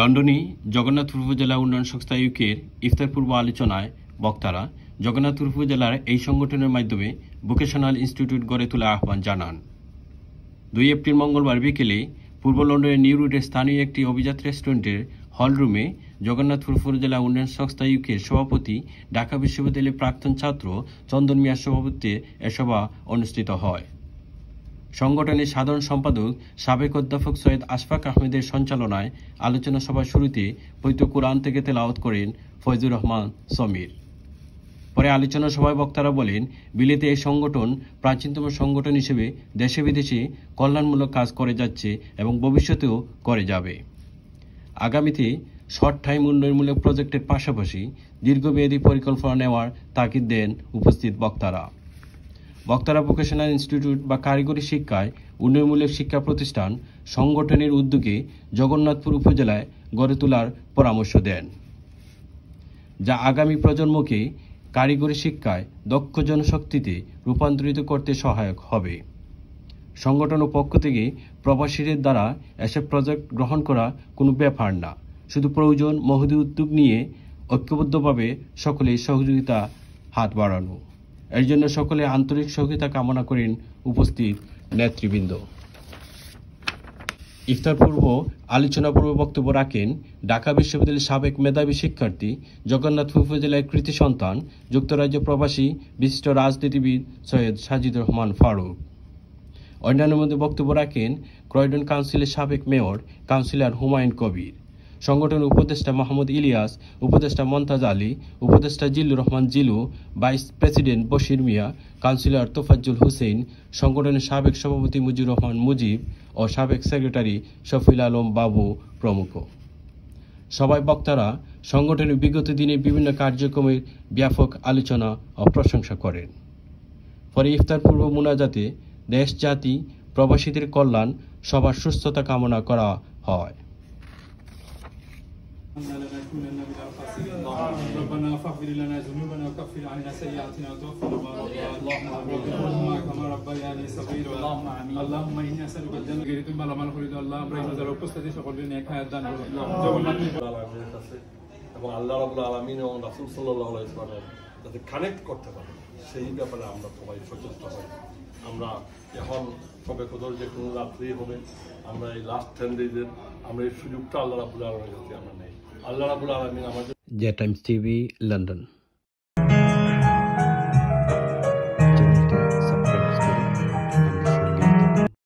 লন্ডনে জগন্নাথপুর উপজেলা উন্নয়ন সংস্থা ইউকের ইফতার পূর্ব আলোচনায় বক্তারা জগন্নাথপুর উপজেলার এই সংগঠনের মাধ্যমে ভোকেশনাল ইনস্টিটিউট গড়ে তোলার আহ্বান জানান। দুই এপ্রিল মঙ্গলবার বিকেলে পূর্ব লন্ডনের নিউ রোডের স্থানীয় একটি অভিজাত রেস্টুরেন্টের হলরুমে জগন্নাথপুর উপজেলা উন্নয়ন সংস্থা ইউকের সভাপতি, ঢাকা বিশ্ববিদ্যালয়ের প্রাক্তন ছাত্র চন্দন মিয়ার সভাপতিত্বে এ সভা অনুষ্ঠিত হয়। সংগঠনের সাধারণ সম্পাদক, সাবেক অধ্যাপক সৈয়দ আশফাক আহমেদের সঞ্চালনায় আলোচনা সভার শুরুতে পবিত্র কোরআন থেকে তেলাওয়াত করেন ফয়জুর রহমান সমীর। পরে আলোচনা সভায় বক্তারা বলেন, বিলেতে এই সংগঠন প্রাচীনতম সংগঠন হিসেবে দেশে বিদেশে কল্যাণমূলক কাজ করে যাচ্ছে এবং ভবিষ্যতেও করে যাবে। আগামীতে শর্ট টাইম উন্নয়নমূলক প্রজেক্টের পাশাপাশি দীর্ঘমেয়াদী পরিকল্পনা নেওয়ার তাগিদ দেন উপস্থিত বক্তারা। বক্তারা ভোকেশনাল ইনস্টিটিউট বা কারিগরি শিক্ষায় উন্নয়নমূলক শিক্ষা প্রতিষ্ঠান সংগঠনের উদ্যোগে জগন্নাথপুর উপজেলায় গড়ে তোলার পরামর্শ দেন। যা আগামী প্রজন্মকে কারিগরি শিক্ষায় দক্ষ জনশক্তিতে রূপান্তরিত করতে সহায়ক হবে। সংগঠনের পক্ষ থেকে প্রবাসীদের দ্বারা এসব প্রজেক্ট গ্রহণ করা কোনো ব্যাপার না। শুধু প্রয়োজন মহদী উদ্যোগ নিয়ে ঐক্যবদ্ধভাবে সকলেই সহযোগিতা হাত বাড়ানো। এর জন্য সকলে আন্তরিক সহযোগিতা কামনা করেন উপস্থিত নেতৃবৃন্দ। ইফতার পূর্ব আলোচনা পূর্ব বক্তব্য রাখেন ঢাকা বিশ্ববিদ্যালয়ের সাবেক মেধাবী শিক্ষার্থী জগন্নাথ উপজেলার কৃতি সন্তান, যুক্তরাজ্য প্রবাসী বিশিষ্ট রাজনীতিবিদ সৈয়দ সাজিদ রহমান ফারুক। অন্যান্য মধ্যে বক্তব্য রাখেন ক্রয়ডন কাউন্সিলের সাবেক মেয়র, কাউন্সিলর হুমায়ুন কবির। সংগঠনের উপদেষ্টা মোহাম্মদ ইলিয়াস, উপদেষ্টা মন্তাজ আলী, উপদেষ্টা Zillur Rahman Jilu, vice president Bashir Mia, councillor Tofazzul Hossain সংগঠনের সাবেক সভাপতি মুজিবুর রহমান মুজিব ও সাবেক সেক্রেটারি শফিল আলম বাবু প্রমুখ। সবাই বক্তারা সংগঠনের বিগত দিনে বিভিন্ন কার্যক্রমের ব্যাপক আলোচনা ও প্রশংসা করেন। পরে ইফতার পূর্ব মুনাজাতে দেশ জাতি, প্রবাসীদের কল্যাণ, সবার সুস্থতা কামনা করা হয়। لنكونن من الخاسرين ربنا فاغفر لنا ذنوبنا وكفر عنا سيئاتنا وتوفنا مع الابرار اللهم ربنا كما ربياني صغيرا اللهم امين اللهم اني اسالك الجنه غير ثم لما نخرج الله ابراهيم যারা উপস্থিত সকল নিয়ে খায় দান করুন জগন্নাথ আলমিনের কাছে এবং আল্লাহ রাবুল আলমিন এবং রাসুল সাল্লাহ ইসলামের যাতে কানেক্ট করতে পারে সেই ব্যাপারে আমরা সবাই সচেষ্ট হই আমরা এখন সবে কদর যে কোনো রাত্রি হবে আমরা এই লাস্ট টেন ডেজের আমরা এই সুযোগটা আল্লাহ রাবুল আলমের কাছে আমরা নেই আল্লাহ রাবুল আলমিন আমাদের জে টাইমস টিভি লন্ডন